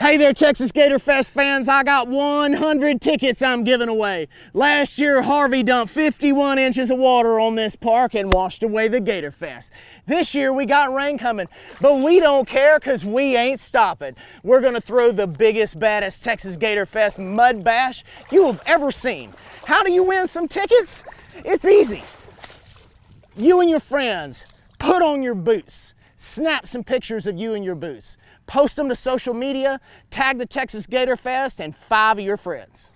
Hey there, Texas Gator Fest fans. I got 100 tickets I'm giving away. Last year, Harvey dumped 51 inches of water on this park and washed away the Gator Fest. This year, we got rain coming, but we don't care because we ain't stopping. We're going to throw the biggest, baddest Texas Gator Fest mud bash you have ever seen. How do you win some tickets? It's easy. You and your friends put on your boots snap some pictures of you and your boots, post them to social media, tag the Texas Gator Fest and five of your friends.